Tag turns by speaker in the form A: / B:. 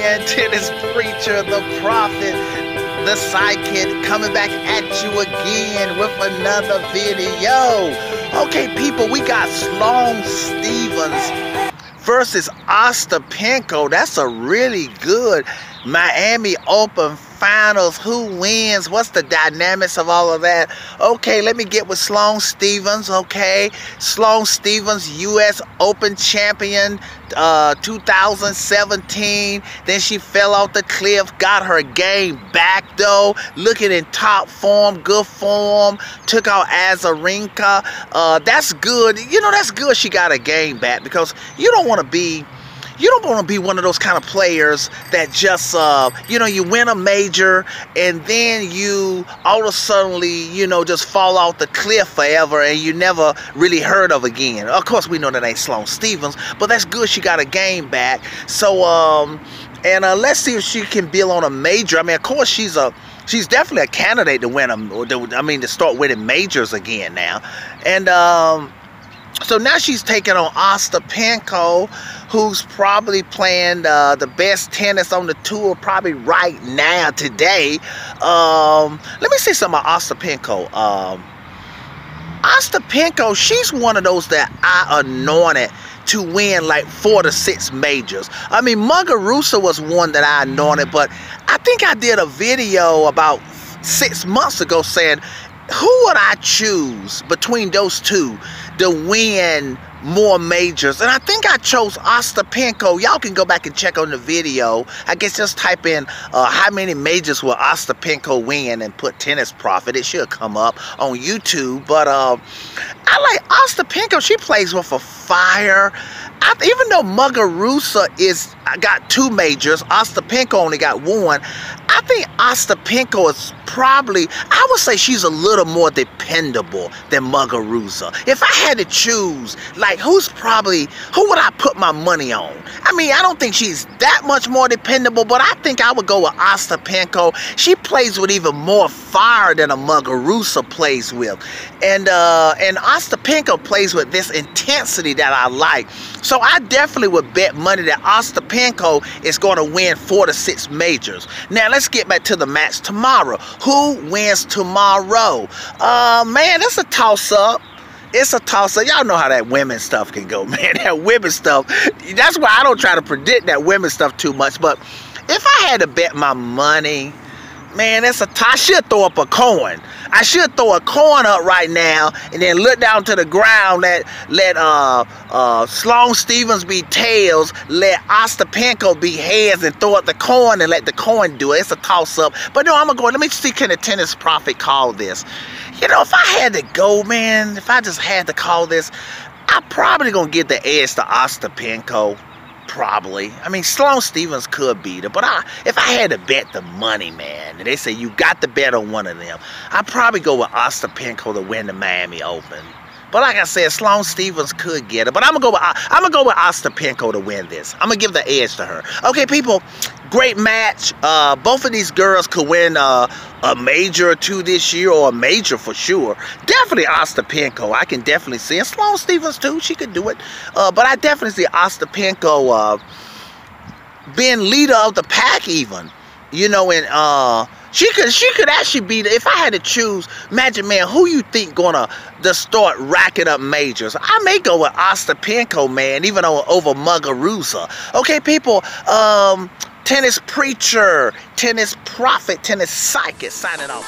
A: tennis preacher, the prophet, the sidekick coming back at you again with another video. Okay, people, we got Sloane Stephens versus Ostapenko. That's a really good Miami Open finals. Who wins? What's the dynamics of all of that? Okay, let me get with Sloane Stephens. Okay, Sloane Stephens, U.S. Open champion, uh, 2017. Then she fell off the cliff, got her game back though, looking in top form, good form. Took out Azarenka. Uh, that's good. You know, that's good. She got a game back because you don't want to be you don't want to be one of those kind of players that just, uh, you know, you win a major and then you all of a suddenly, you know, just fall off the cliff forever and you never really heard of again. Of course, we know that ain't Sloane Stephens, but that's good. She got a game back. So, um, and uh, let's see if she can build on a major. I mean, of course, she's a she's definitely a candidate to win them. I mean, to start winning majors again now. And um, so now she's taking on Asta Ostapenko, who's probably playing uh, the best tennis on the tour probably right now today. Um, let me say something about Ostapenko. Um, Ostapenko, she's one of those that I anointed to win like four to six majors. I mean, Muguruza was one that I anointed, but I think I did a video about six months ago saying who would I choose between those two to win more majors? And I think I chose Ostapenko. Y'all can go back and check on the video. I guess just type in uh, how many majors will Ostapenko win and put tennis prophet. It should come up on YouTube. But uh, I like Ostapenko. She plays with a fire. I, even though Muguruza is got two majors, Ostapenko only got one. I think Ostapenko is probably, I would say she's a little more dependable than Muguruza. If I had to choose, like, who's probably, who would I put my money on? I mean, I don't think she's that much more dependable, but I think I would go with Ostapenko. She plays with even more fire than a Muguruza plays with. And, uh, and Ostapenko plays with this intensity that I like. So I definitely would bet money that Ostapenko is going to win four to six majors. Now let's get back to the match tomorrow. Who wins tomorrow? Uh, man, that's a toss-up it's a toss up. Y'all know how that women stuff can go, man. That women stuff. That's why I don't try to predict that women stuff too much. But if I had to bet my money, man, that's a t- I should throw up a coin. I should throw a coin up right now and then look down to the ground. Let let uh uh Sloane Stephens be tails. Let Ostapenko be heads and throw up the coin and let the coin do it. It's a toss up. But no, I'm gonna go. Let me see. Can the tennis prophet call this? You know, if I had to go, man, if I just had to call this, I'm probably gonna get the edge to Ostapenko. Probably. I mean, Sloane Stephens could beat her, but I, if I had to bet the money, man, and they say you got to bet on one of them, I'd probably go with Ostapenko to win the Miami Open. But like I said, Sloane Stephens could get it. But I'm gonna go with I'm gonna go with Ostapenko to win this. I'm gonna give the edge to her. Okay, people, great match. Uh, both of these girls could win uh, a major or two this year, or a major for sure. Definitely Ostapenko. I can definitely see. And Sloane Stephens too. She could do it. Uh, but I definitely see Ostapenko uh, being leader of the pack even. You know, and uh she could she could actually be if I had to choose Magic Man, who you think gonna just start racking up majors? I may go with Ostapenko, man, even over Muguruza. Okay, people, um, tennis preacher, tennis prophet, tennis psychic signing off.